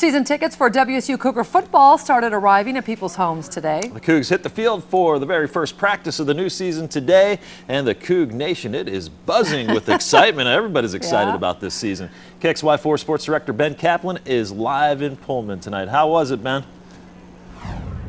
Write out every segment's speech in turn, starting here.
Season tickets for WSU Cougar football started arriving at people's homes today. The Cougs hit the field for the very first practice of the new season today, and the Coug Nation, it is buzzing with excitement. Everybody's excited Yeah. about this season. KXLY4 Sports Director Ben Kaplan is live in Pullman tonight. How was it, Ben?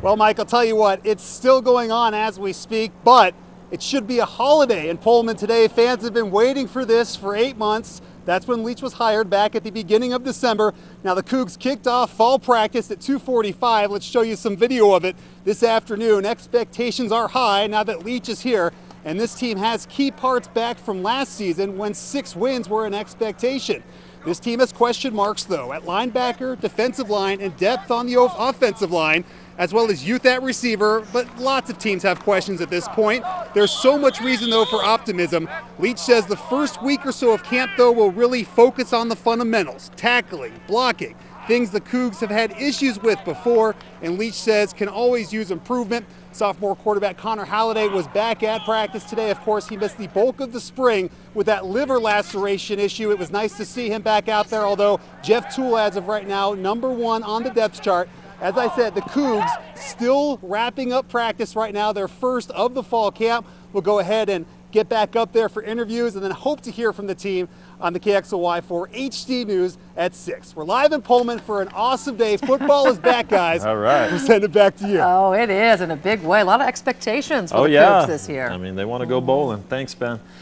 Well, Mike, I'll tell you what, it's still going on as we speak, but it should be a holiday in Pullman today. Fans have been waiting for this for eight months. That's when Leach was hired back at the beginning of December. Now the Cougs kicked off fall practice at 2:45. Let's show you some video of it this afternoon. Expectations are high now that Leach is here, and this team has key parts back from last season when six wins were an expectation. This team has question marks though at linebacker, defensive line, and depth on the offensive line as well as youth at receiver, but lots of teams have questions at this point. There's so much reason, though, for optimism. Leach says the first week or so of camp, though, will really focus on the fundamentals tackling, blocking, things the Cougs have had issues with before, and Leach says can always use improvement. Sophomore quarterback Connor Halliday was back at practice today. Of course, he missed the bulk of the spring with that liver laceration issue. It was nice to see him back out there, although Jeff Tuel, as of right now, number one on the depth chart. As I said, the Cougs still wrapping up practice right now, their first of the fall camp. We'll go ahead and get back up there for interviews and then hope to hear from the team on the KXLY for HD News at 6. We're live in Pullman for an awesome day. Football is back, guys. All right. We'll send it back to you. Oh, it is in a big way. A lot of expectations for oh, the yeah. Cougs this year. I mean, they want to go bowling. Thanks, Ben.